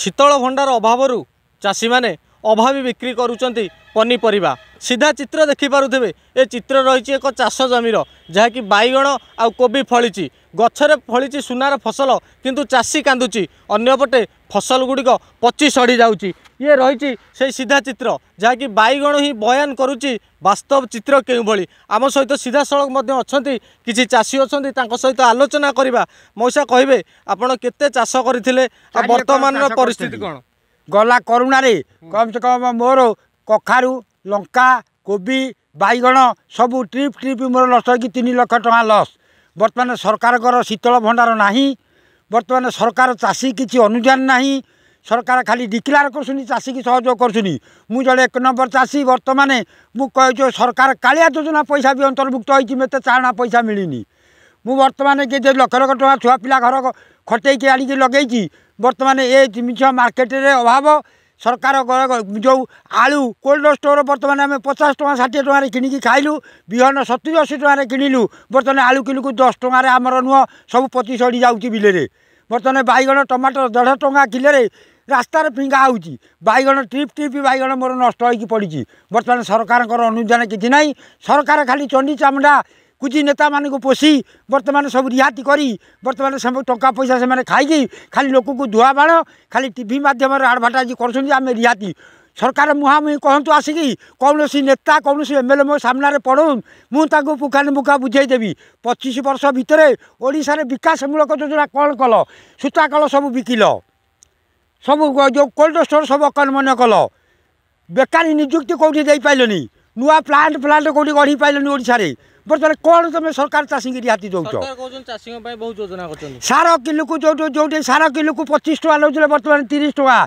ଶୀତଳ ଭଣ୍ଡାର ଅଭାବରୁ ଚାଷୀମାନେ ଅଭାବୀ ବିକ୍ରି କରୁଛନ୍ତି ପନିପରିବା ସିଧା ଚିତ୍ର ଦେଖିପାରୁଥିବେ ଏ ଚିତ୍ର ରହିଛି ଏକ ଚାଷ ଜମିର ଯାହାକି ବାଇଗଣ ଆଉ କୋବି ଫଳିଛି ଗଛରେ ଫଳିଛି ସୁନାର ଫସଲ କିନ୍ତୁ ଚାଷୀ କାନ୍ଦୁଛି ଅନ୍ୟପଟେ ଫସଲ ଗୁଡ଼ିକ ପଚି ସଢ଼ି ଯାଉଛି ଇଏ ରହିଛି ସେଇ ସିଧା ଚିତ୍ର ଯାହାକି ବାଇଗଣ ହିଁ ବୟାନ କରୁଛି ବାସ୍ତବ ଚିତ୍ର କେଉଁଭଳି ଆମ ସହିତ ସିଧାସଳଖ ମଧ୍ୟ ଅଛନ୍ତି କିଛି ଚାଷୀ ଅଛନ୍ତି ତାଙ୍କ ସହିତ ଆଲୋଚନା କରିବା ମଉସା କହିବେ ଆପଣ କେତେ ଚାଷ କରିଥିଲେ ଆଉ ବର୍ତ୍ତମାନର ପରିସ୍ଥିତି କ'ଣ ଗଲା କରୁଣାରେ କମ୍ ସେ କମ୍ ମୋର କଖାରୁ ଲଙ୍କା କୋବି ବାଇଗଣ ସବୁ ଟ୍ରିପ୍ ଟ୍ରିପ୍ ମୋର ଲସ୍ ହେଇକି ତିନି ଲକ୍ଷ ଟଙ୍କା ଲସ୍ ବର୍ତ୍ତମାନ ସରକାରଙ୍କର ଶୀତଳ ଭଣ୍ଡାର ନାହିଁ ବର୍ତ୍ତମାନ ସରକାର ଚାଷୀ କିଛି ଅନୁଦାନ ନାହିଁ সরকার খালি ডিক্লেয়ার করছেন চাষীকে সহযোগ করছেন মু জনে এক নম্বর চাষী বর্তমানে মু কয়েছি সরকার কালিয়া যোজনা পয়সা বি অন্তর্ভুক্ত হয়েছি মতো চারণা পয়সা মিলিনি মু বর্তমানে যে লক্ষ লক্ষ টাকা ছুয়া পিলা ঘর খটেইকি আনিকি লগাইছি বর্তমানে এ জিনিস মার্কেটে অভাব সরকার ଯେଉଁ ଆଳୁ କୋଲ୍ଡ ଷ୍ଟୋର୍ ବର୍ତ୍ତମାନ ଆମେ ପଚାଶ ଟଙ୍କା ଷାଠିଏ ଟଙ୍କାରେ କିଣିକି ଖାଇଲୁ ବିହନ ସତୁରି ଅଶୀ ଟଙ୍କାରେ କିଣିଲୁ ବର୍ତ୍ତମାନ ଆଳୁ କିଲୋକୁ ଦଶ ଟଙ୍କାରେ ଆମର ନୁହଁ ସବୁ ପଚିଶ ଅଡ଼ି ଯାଉଛି ବିଲରେ ବର୍ତ୍ତମାନ ବାଇଗଣ ଟମାଟର ଦେଢ଼ ଟଙ୍କା କିଲୋରେ রাস্তার ফিঙ্গা ହେଉଛି ବାଇଗଣ ଟ୍ରିପ୍ ଟ୍ରିପ୍ ବାଇଗଣ ମୋର ନଷ୍ଟ ହୋଇକି ପଡ଼ିଛି ବର୍ତ୍ତମାନ ସରକାରଙ୍କର ଅନୁଦାନ କିଛି ନାହିଁ ସରକାର ଖାଲି ଚଣ୍ଡି ଚାମୁଣ୍ଡା কুচি নেতা মানুষ পোষি বর্তমানে সব রিহাতি করে বর্তমানে সব টঙ্কা পয়সা সে খাইকি খালি লোক ধুয়া বাণ খালি টিভি মাধ্যমে আডভার্টাইজ করছেন আমি রিহাতি সরকার মুহামুহি কহতু আসিকি কৌশি নেতা কৌশি এমএলএ মো সামনে পড়ুন মু তাকে পুখানি মুখা বুঝাই দেবি পঁচিশ বর্ষ ভিতরে ওড়শার বিকাশমূলক যোজনা কল কল সূতা কল সব বিকিল ସବୁ ଯେଉଁ କୋଲ୍ଡ ଷ୍ଟୋର୍ ସବୁ ମନେ କଲ ବେକାରୀ ନିଯୁକ୍ତି କେଉଁଠି ଦେଇପାରିଲନି ନୂଆ ପ୍ଲାଣ୍ଟ ଫ୍ଲାଣ୍ଟ କେଉଁଠି ଗଢ଼ି ପାରିଲନି ଓଡ଼ିଶାରେ ବର୍ତ୍ତମାନ କ'ଣ ତୁମେ ସରକାର ଚାଷୀଙ୍କୁ ରିହାତି ଦେଉଛ ଚାଷୀଙ୍କ ପାଇଁ ବହୁତ ଯୋଜନା କରୁଛନ୍ତି ସାର କିଲୋକୁ ଯେଉଁଠି ଯେଉଁଠି ସାର କିଲୋକୁ ପଚିଶ ଟଙ୍କା ନେଉଥିଲେ ବର୍ତ୍ତମାନ ତିରିଶ ଟଙ୍କା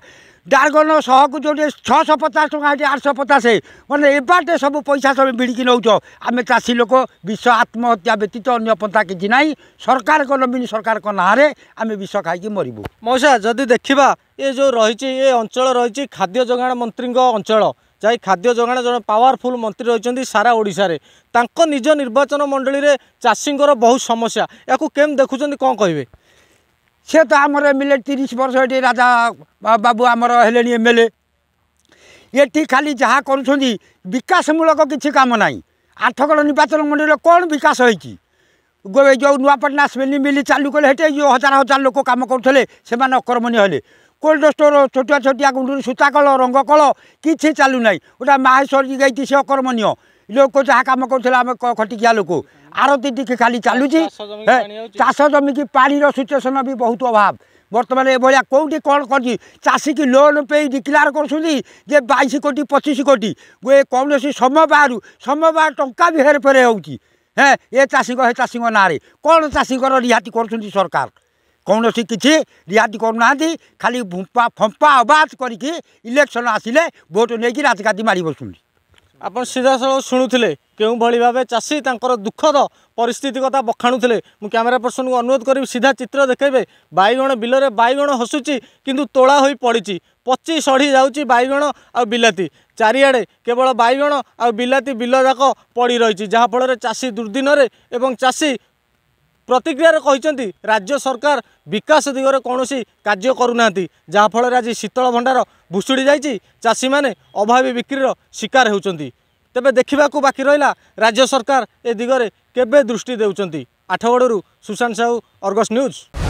ଡାର୍ଗନ ଶହକୁ ଯେଉଁଠି ଛଅଶହ ପଚାଶ ଟଙ୍କା ଏଠି ଆଠଶହ ପଚାଶ ମାନେ ଏବାଟେ ସବୁ ପଇସା ସବୁ ବିଡ଼ିକି ନେଉଛ ଆମେ ଚାଷୀ ଲୋକ ବିଷ ଆତ୍ମହତ୍ୟା ବ୍ୟତୀତ ଅନ୍ୟ ପନ୍ଥା କିଛି ନାହିଁ ସରକାରଙ୍କ ନବୀନ ସରକାରଙ୍କ ନାଁରେ ଆମେ ବିଷ ଖାଇକି ମରିବୁ ମଉସା ଯଦି ଦେଖିବା ଏ ଯେଉଁ ରହିଛି ଏ ଅଞ୍ଚଳ ରହିଛି ଖାଦ୍ୟ ଯୋଗାଣ ମନ୍ତ୍ରୀଙ୍କ ଅଞ୍ଚଳ ଯାଇ ଖାଦ୍ୟ ଯୋଗାଣ ଜଣେ ପାୱାରଫୁଲ୍ ମନ୍ତ୍ରୀ ରହିଛନ୍ତି ସାରା ଓଡ଼ିଶାରେ ତାଙ୍କ ନିଜ ନିର୍ବାଚନ ମଣ୍ଡଳୀରେ ଚାଷୀଙ୍କର ବହୁତ ସମସ୍ୟା ଏହାକୁ କେମିତି ଦେଖୁଛନ୍ତି କ'ଣ କହିବେ সে তো আমার এম এল এ তিরিশ বর্ষ এটি রাজা বাবু আমার হলে এম এল এ এটি খালি যা করছেন বিকাশমূলক কিছু কাম নাই আঠগড় নির্বাচন মন্ডল কোণ বিকাশ হয়েছি যে নূপাটনা স্পেলিং মিল চালু কলে সেটি যে হাজার হাজার লোক কাম করলে সে অকর্মণীয় হলে কোল্ড স্টোর ছোটিয়া ছোটিয়া গুঁড়ি সূতা কল রঙ্গ কল কিছু চালু নাই ওটা মাহেশ্বরী গাইছি সে অকর্মণীয় ଲୋକ କହୁଛି ଆ କାମ କରୁଥିଲେ ଆମେ ଖଟିକିଆ ଲୋକ ଆରତି ଟିକେ ଖାଲି ଚାଲୁଛି ଚାଷ ଜମିକି ପାଣିର ସିଚୁଏସନ୍ ବି ବହୁତ ଅଭାବ ବର୍ତ୍ତମାନ ଏଭଳିଆ କେଉଁଠି କ'ଣ କରିଛି ଚାଷୀକି ଲୋନ୍ ପେଇ ଡିକ୍ଲାର କରୁଛନ୍ତି ଯେ ବାଇଶ କୋଟି ପଚିଶ କୋଟି ଏ କୌଣସି ସମବାୟରୁ ସମବାୟ ଟଙ୍କା ବି ହେରଫେର ହେଉଛି হ্যাঁ এ চাষীঙ্ক হে চাষীঙ্ক নাঁরে কোণ চাষীঙ্কর রিহাতি করছেন সরকার কৌশি কিছু রিহাতি করু না খালি ফম্পা অবাধ করি ইলেকশন আসলে ভোট নেই রাজগাদি মারি বসুন ଆପଣ ସିଧାସଳଖ ଶୁଣୁଥିଲେ କେଉଁଭଳି ଭାବେ ଚାଷୀ ତାଙ୍କର ଦୁଃଖଦ ପରିସ୍ଥିତି କଥା ବଖାଣୁଥିଲେ ମୁଁ କ୍ୟାମେରା ପର୍ସନକୁ ଅନୁରୋଧ କରିବି ସିଧା ଚିତ୍ର ଦେଖାଇବେ ବାଇଗଣ ବିଲରେ ବାଇଗଣ ହସୁଛି କିନ୍ତୁ ତୋଳା ହୋଇ ପଡ଼ିଛି ପଚି ସଢ଼ି ଯାଉଛି ବାଇଗଣ ଆଉ ବିଲାତି ଚାରିଆଡ଼େ କେବଳ ବାଇଗଣ ଆଉ ବିଲାତି ବିଲଯାକ ପଡ଼ି ରହିଛି ଯାହାଫଳରେ ଚାଷୀ ଦୁର୍ଦିନରେ ଏବଂ ଚାଷୀ ପ୍ରତିକ୍ରିୟାରେ କହିଛନ୍ତି ରାଜ୍ୟ ସରକାର ବିକାଶ ଦିଗରେ କୌଣସି କାର୍ଯ୍ୟ କରୁନାହାନ୍ତି ଯାହାଫଳରେ ଆଜି ଶୀତଳ ଭଣ୍ଡାର ଭୁଷୁଡ଼ି ଯାଇଛି ଚାଷୀମାନେ ଅଭାବୀ ବିକ୍ରିର ଶିକାର ହେଉଛନ୍ତି ତେବେ ଦେଖିବାକୁ ବାକି ରହିଲା ରାଜ୍ୟ ସରକାର ଏ ଦିଗରେ କେବେ ଦୃଷ୍ଟି ଦେଉଛନ୍ତି ଆଠଗଡ଼ରୁ ସୁଶାନ୍ତ ସାହୁ ଅର୍ଗସ୍ ନ୍ୟୁଜ୍